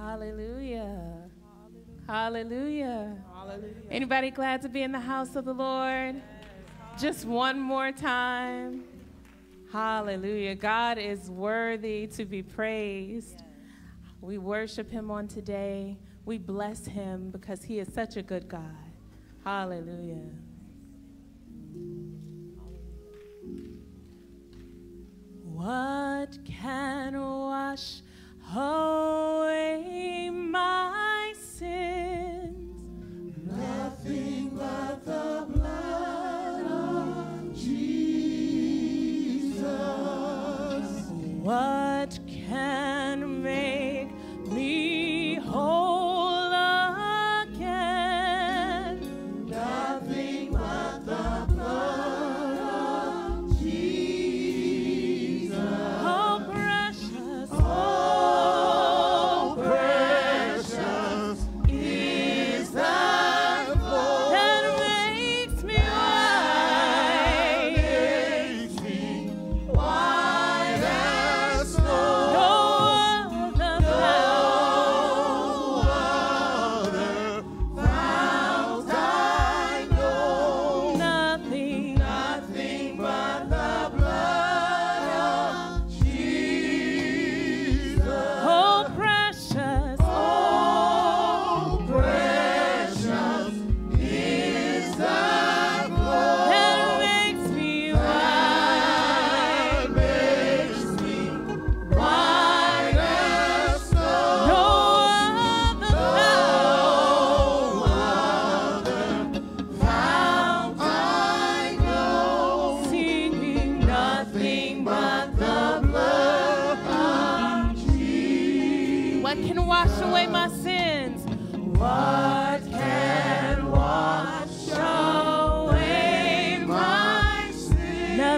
Hallelujah. Hallelujah. Hallelujah. Anybody glad to be in the house of the Lord? Just one more time. Hallelujah. God is worthy to be praised. We worship him on today. We bless him because he is such a good God. Hallelujah. What can wash away my sins? Nothing but the blood of Jesus. What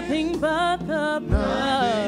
Nothing but the blood.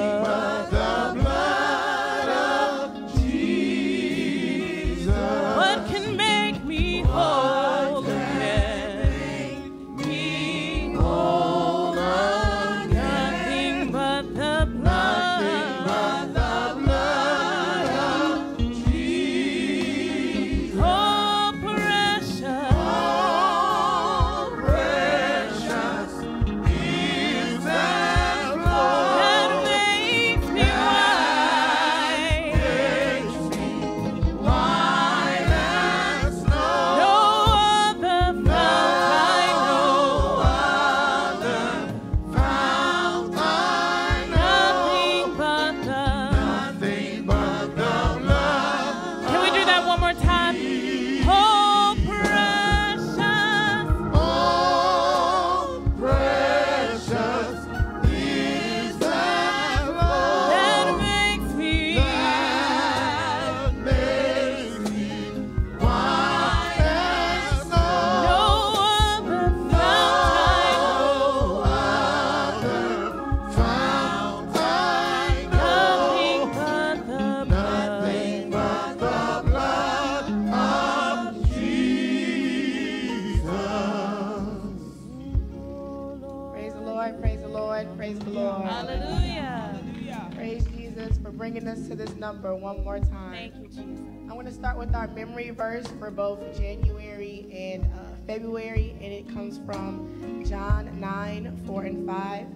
Number one more time. Thank you, Jesus. I want to start with our memory verse for both January and uh, February, and it comes from John 9, 4 and 5.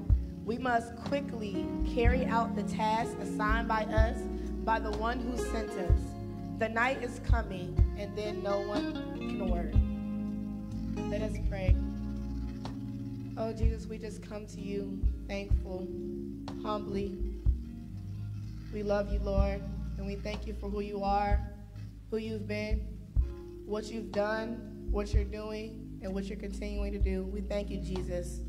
We must quickly carry out the task assigned by us by the one who sent us. The night is coming, and then no one can work. Let us pray. Oh, Jesus, we just come to you thankful, humbly. We love you, Lord, and we thank you for who you are, who you've been, what you've done, what you're doing, and what you're continuing to do. We thank you, Jesus.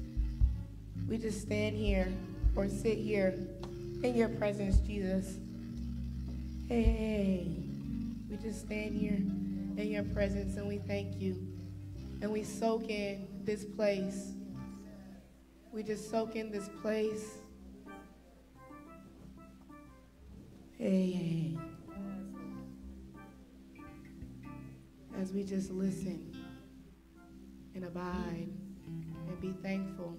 We just stand here or sit here in your presence, Jesus. Hey, we just stand here in your presence and we thank you. and we soak in this place. We just soak in this place. As we just listen and abide and be thankful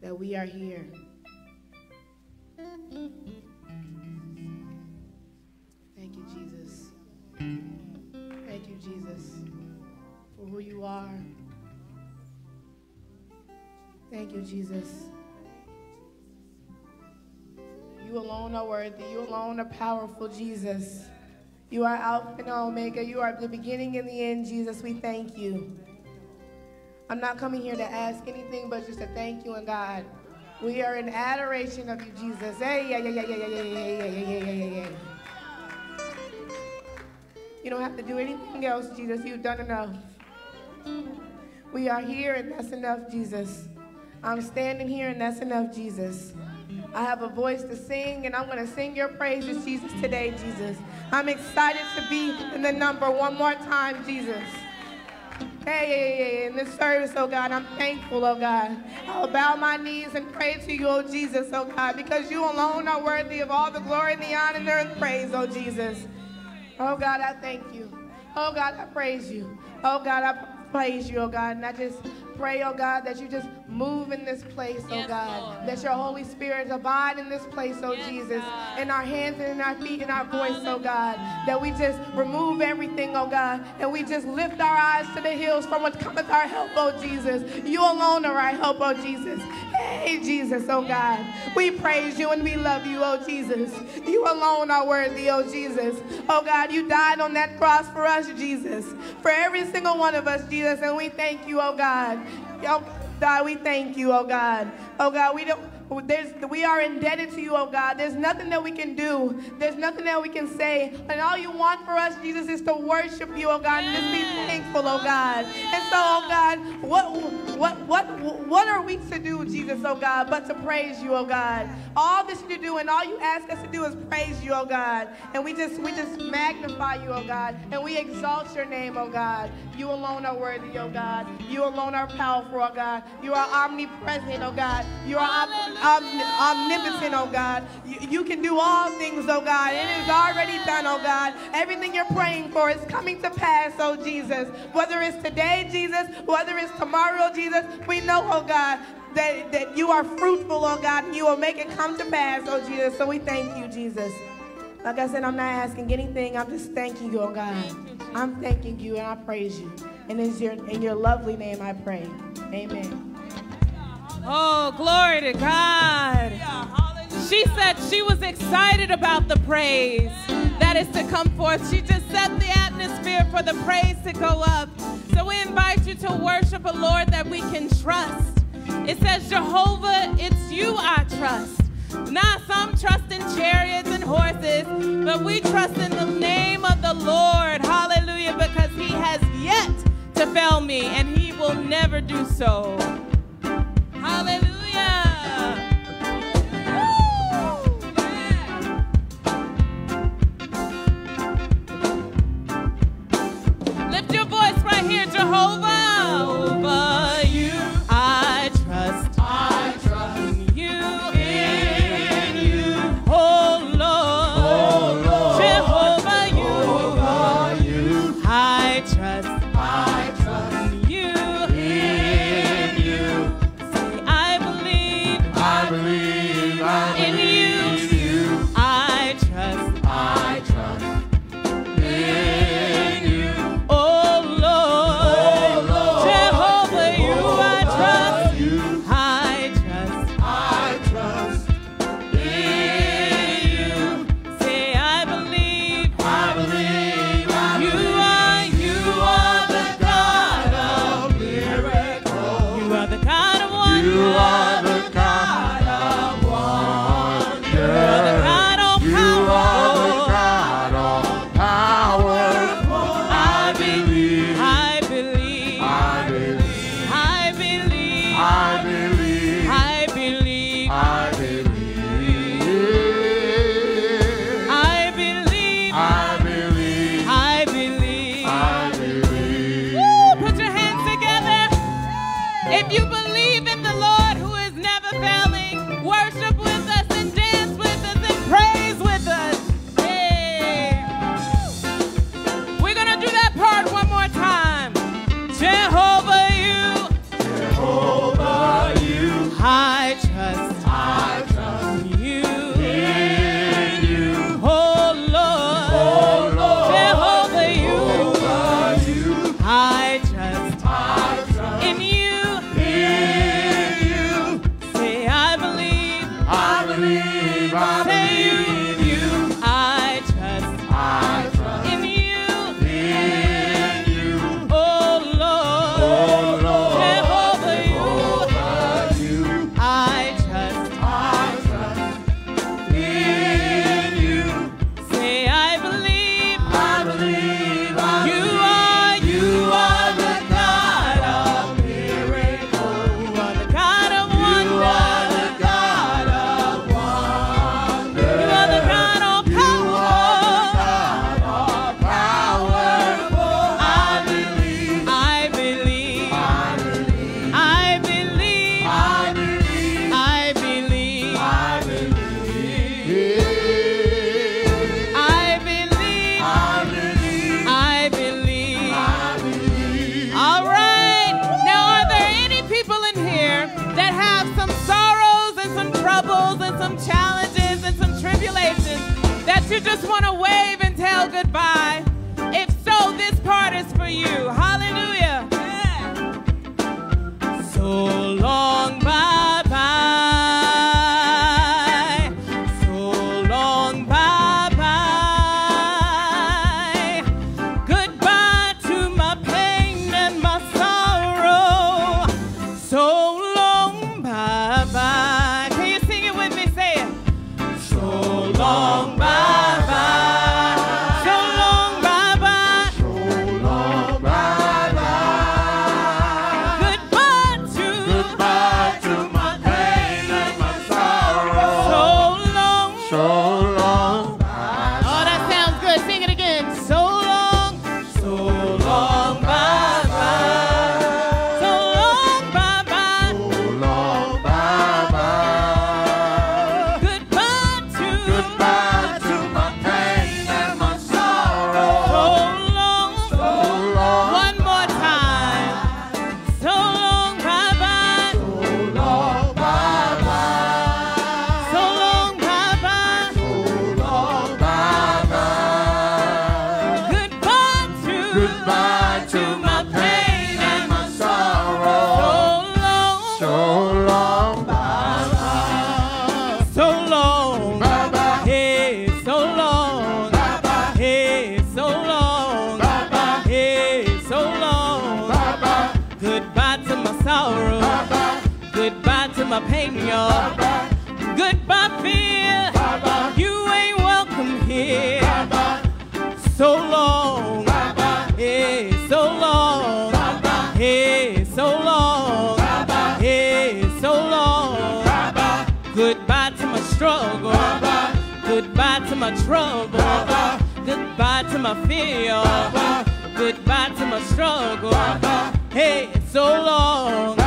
that we are here. Thank you, Jesus. Thank you, Jesus, for who you are. Thank you, Jesus. You alone are worthy. You alone are powerful, Jesus. You are Alpha and Omega. You are the beginning and the end, Jesus. We thank you. I'm not coming here to ask anything but just to thank you and God. We are in adoration of you, Jesus. Hey, yeah, yeah, yeah, yeah, yeah, yeah, yeah, yeah, yeah, yeah, yeah. You don't have to do anything else, Jesus. You've done enough. We are here, and that's enough, Jesus. I'm standing here, and that's enough, Jesus. I have a voice to sing, and I'm going to sing your praises, Jesus, today, Jesus. I'm excited to be in the number one more time, Jesus. Hey, hey, hey, in this service, oh God, I'm thankful, oh God. I'll bow my knees and pray to you, oh Jesus, oh God, because you alone are worthy of all the glory and the honor and the praise, oh Jesus. Oh God, I thank you. Oh God, I praise you. Oh God, I praise you, oh God. And I just pray, oh God, that you just move in this place, oh Yes, God. Lord. That your Holy Spirit abide in this place, oh Yes, Jesus. God. In our hands and in our feet and our voice, oh God. That we just remove everything, oh God. And we just lift our eyes to the hills from what cometh our help, oh Jesus. You alone are our help, oh Jesus. Hey, Jesus, oh God. We praise you and we love you, oh Jesus. You alone are worthy, oh Jesus. Oh God, you died on that cross for us, Jesus. For every single one of us, Jesus. And we thank you, oh God. Oh, God, we thank you, oh God. Oh God, we don't. There's, we are indebted to you, oh God. There's nothing that we can do. There's nothing that we can say. And all you want for us, Jesus, is to worship you, oh God, and just be thankful, oh God. And so, oh God, what, what, what, what are we to do, Jesus, oh God, but to praise you, oh God. All this you do and all you ask us to do is praise you, oh God. And we just, we just magnify you, oh God, and we exalt your name, oh God. You alone are worthy, oh God. You alone are powerful, oh God. You are omnipresent, oh God. You are om- omni- omnipotent, oh God. You, you can do all things, oh God. It is already done, oh God. Everything you're praying for is coming to pass, oh Jesus. Whether it's today, Jesus, whether it's tomorrow, Jesus, we know, oh God, that, that you are fruitful, oh God, and you will make it come to pass, oh Jesus. So we thank you, Jesus. Like I said, I'm not asking anything. I'm just thanking you, oh God. I'm thanking you and I praise you. And it's your in your lovely name I pray. Amen. Oh, glory to God. She said she was excited about the praise that is to come forth. She just set the atmosphere for the praise to go up. So we invite you to worship a Lord that we can trust. It says, Jehovah, it's you I trust. Now, some trust in chariots and horses, but we trust in the name of the Lord. Hallelujah, because he has yet to fail me, and he will never do so. goodbye fear. Bye -bye. You ain't welcome here. Bye so long. Hey, so long. Hey, so long. Hey, so long. Goodbye to my struggle. Goodbye to my trouble. Goodbye to my fear. Goodbye to my struggle. Hey, so long.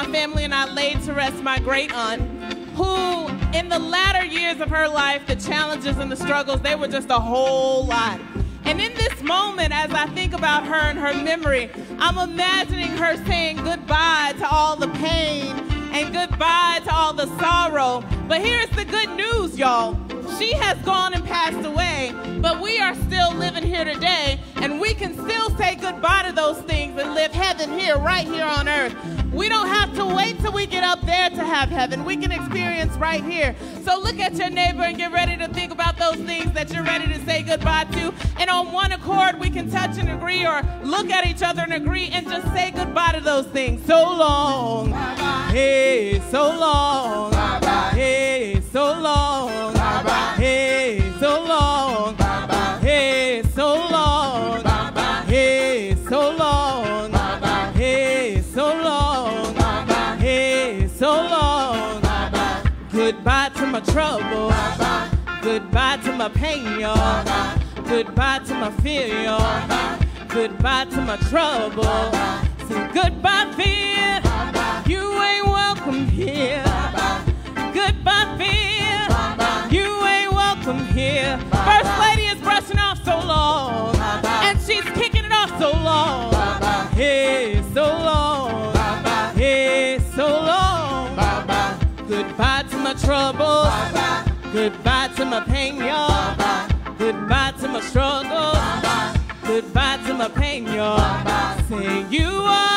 my family and I laid to rest my great aunt, who in the latter years of her life, the challenges and the struggles, they were just a whole lot. And in this moment, as I think about her and her memory, I'm imagining her saying goodbye to all the pain and goodbye to all the sorrow. But here's the good news, y'all. She has gone and passed away, but we are still living here today, and we can still say goodbye to those things and live heaven here, right here on earth. We don't have to wait till we get up there to have heaven. We can experience right here. So look at your neighbor and get ready to think about those things that you're ready to say goodbye to. And on one accord, we can touch and agree or look at each other and agree and just say goodbye to those things. So long. Hey, so long. Hey, so long. My pain, y'all. Goodbye to my fear, y'all. Goodbye to my trouble. Say goodbye, fear. You ain't welcome here. Goodbye, fear. You ain't welcome here. First lady is brushing off so long, and she's kicking it off so long. Hey, so long. Hey, so long. Goodbye to my troubles. Goodbye to my pain, y'all. Goodbye to my struggles. Goodbye to my pain, y'all. Say you are,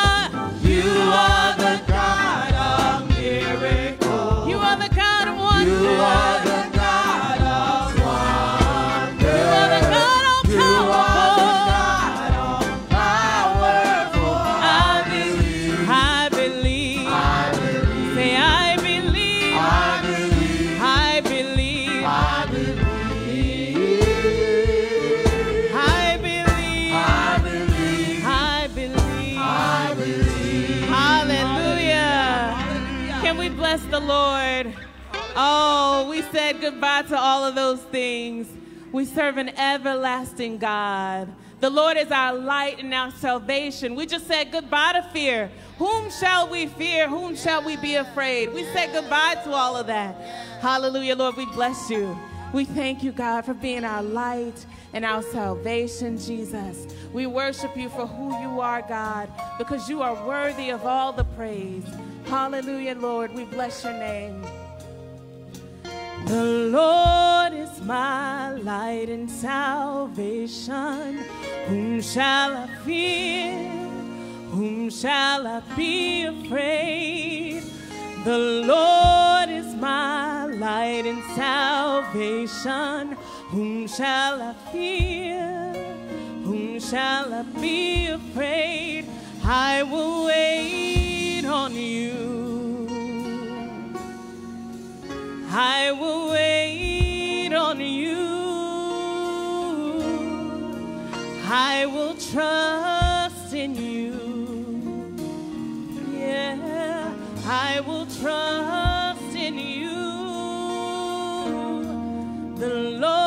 goodbye to all of those things. We serve an everlasting God. The Lord is our light and our salvation. We just said goodbye to fear. Whom shall we fear? Whom shall we be afraid? We said goodbye to all of that. Hallelujah, Lord. We bless you. We thank you, God, for being our light and our salvation, Jesus. We worship you for who you are, God, because you are worthy of all the praise. Hallelujah, Lord. We bless your name. The Lord is my light and salvation. Whom shall I fear? Whom shall I be afraid? The Lord is my light and salvation. Whom shall I fear? Whom shall I be afraid? I will wait on you. I will wait on you. I will trust in you. Yeah, I will trust in you. The Lord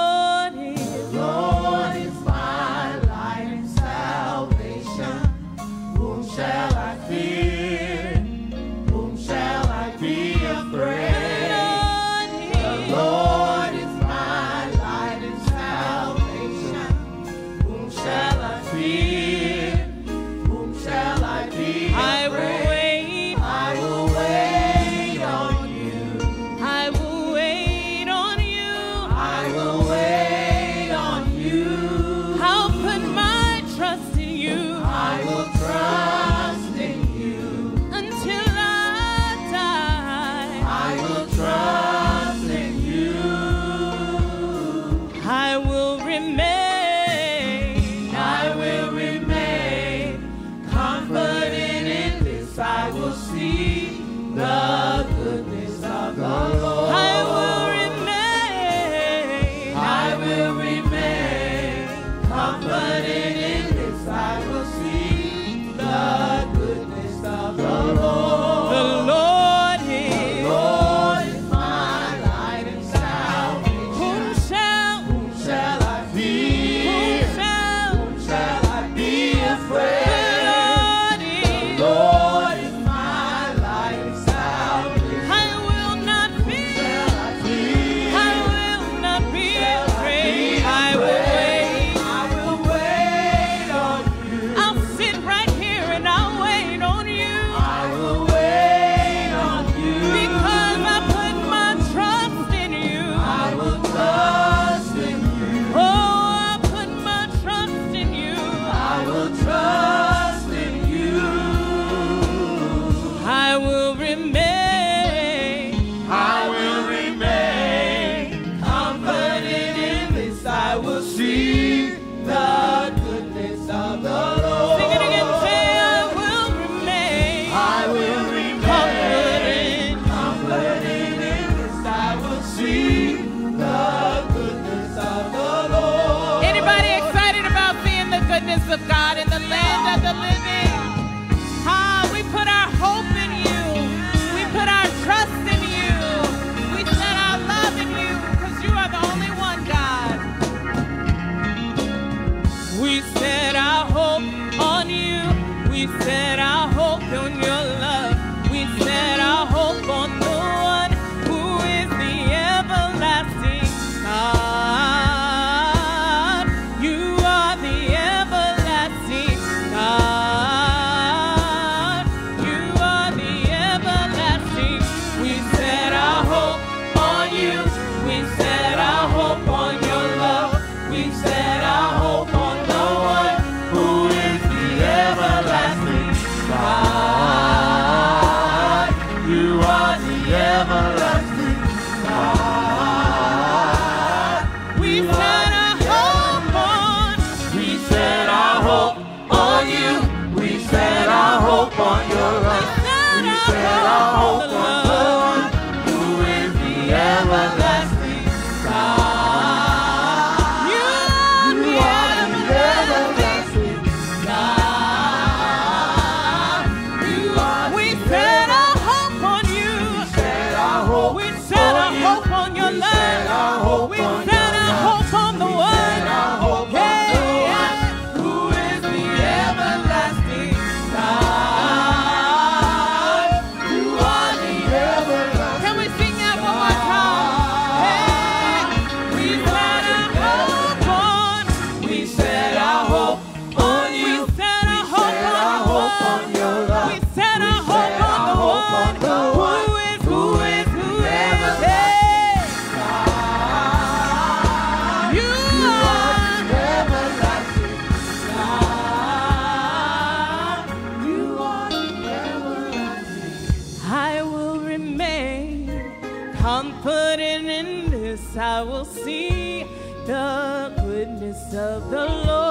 the goodness of the Lord.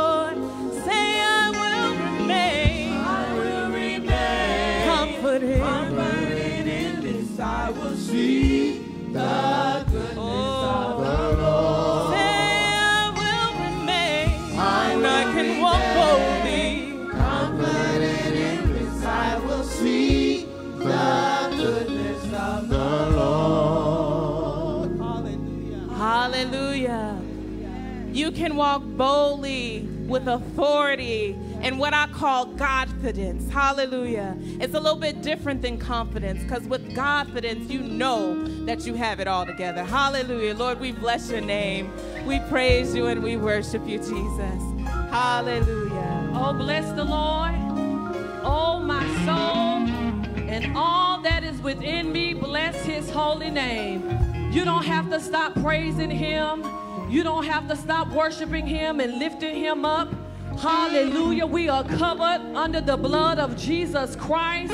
Walk boldly with authority and what I call confidence. Hallelujah. It's a little bit different than confidence because with confidence, you know that you have it all together. Hallelujah. Lord, we bless your name. We praise you and we worship you, Jesus. Hallelujah. Oh, bless the Lord, oh my soul, and all that is within me, bless his holy name. You don't have to stop praising him. You don't have to stop worshiping him and lifting him up. Hallelujah. We are covered under the blood of Jesus Christ.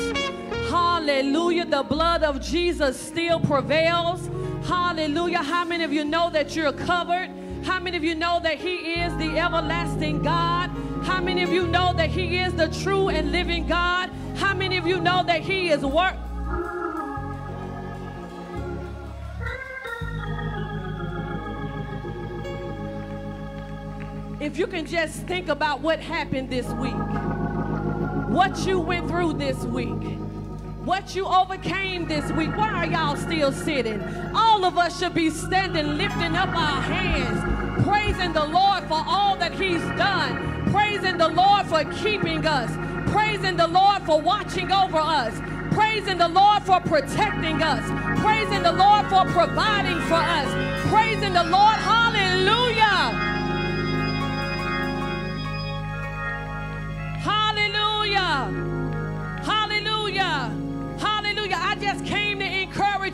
Hallelujah. The blood of Jesus still prevails. Hallelujah. How many of you know that you're covered? How many of you know that He is the everlasting God? How many of you know that He is the true and living God? How many of you know that He is work? If you can just think about what happened this week, what you went through this week, what you overcame this week. Why are y'all still sitting? All of us should be standing, lifting up our hands, praising the Lord for all that He's done, praising the Lord for keeping us, praising the Lord for watching over us, praising the Lord for protecting us, praising the Lord for providing for us, praising the Lord. Hallelujah.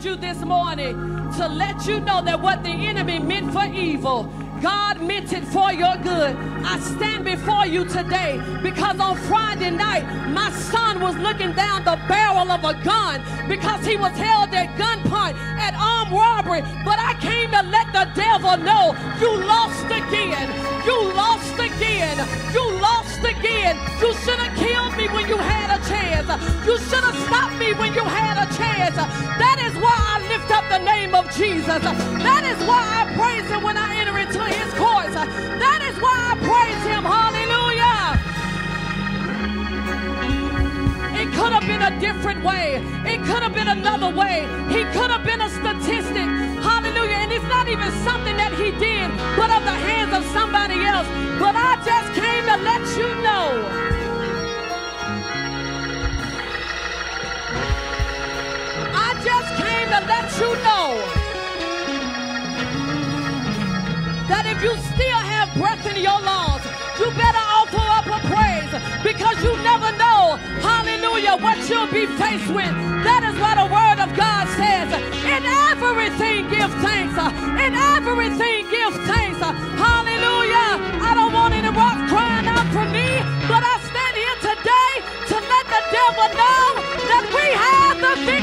Encourage you this morning to let you know that what the enemy meant for evil, God meant it for your good. I stand before you today because on Friday night, my son was looking down the barrel of a gun because he was held at gunpoint at armed robbery. But I came to let the devil know you lost again. You lost again. You You should have killed me when you had a chance. You should have stopped me when you had a chance. That is why I lift up the name of Jesus. That is why I praise him when I enter into his courts. That is why I praise him. Hallelujah. It could have been a different way. It could have been another way. He could have been a statistic. Hallelujah. And it's not even something that he did, but of the hands of somebody else. But I just came to let you know. I just came to let you know that if you still have breath in your lungs, you better offer up a praise because you never know, hallelujah, what you'll be faced with. That is what the word of God says. In everything, give thanks. Uh, In everything give thanks. Uh, hallelujah. I don't want any rocks crying out for me, but I stand here today to let the devil know that we have the victory.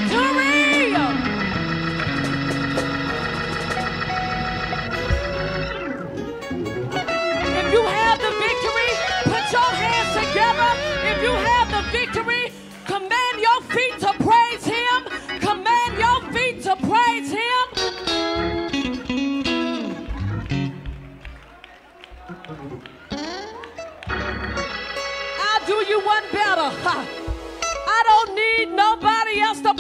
Better. I don't need nobody else to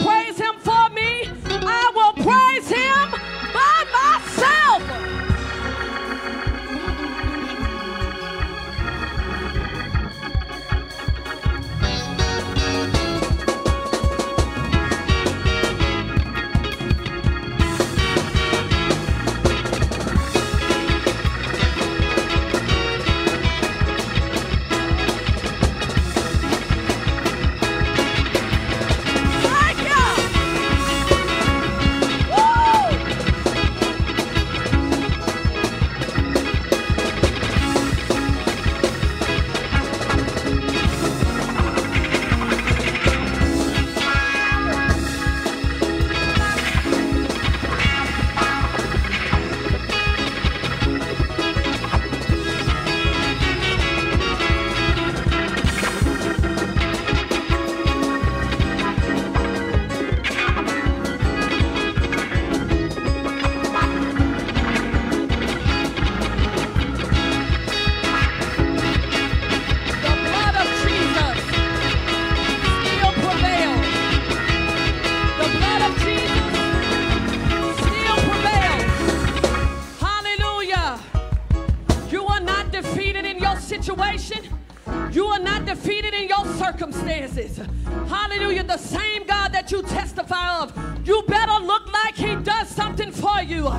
Hallelujah. The same God that you testify of, you better look like He does something for you.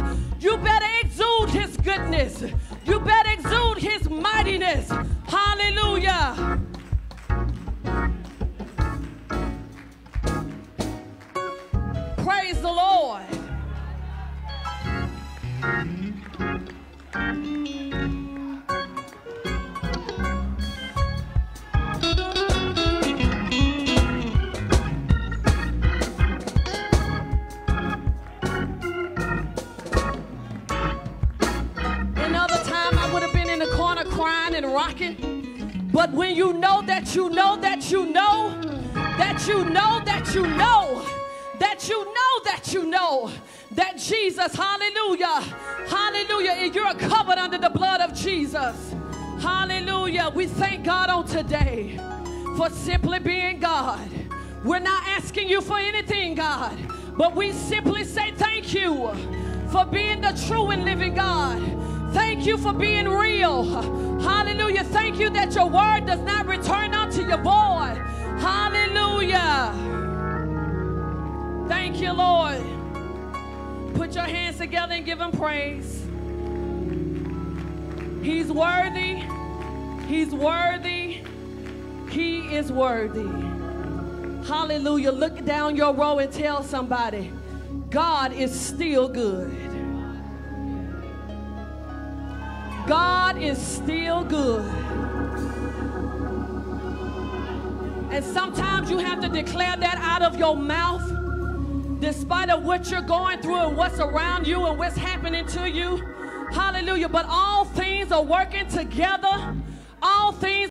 You better exude His goodness. You're covered under the blood of Jesus. Hallelujah. We thank God on today for simply being God. We're not asking you for anything, God, but we simply say thank you for being the true and living God. Thank you for being real. Hallelujah. Thank you that your word does not return unto your void. Hallelujah. Thank you, Lord. Put your hands together and give him praise. He's worthy. He's worthy. He is worthy. Hallelujah. Look down your row and tell somebody, God is still good. God is still good. And sometimes you have to declare that out of your mouth, despite of what you're going through and what's around you and what's happening to you. Hallelujah. But all things are working together. All things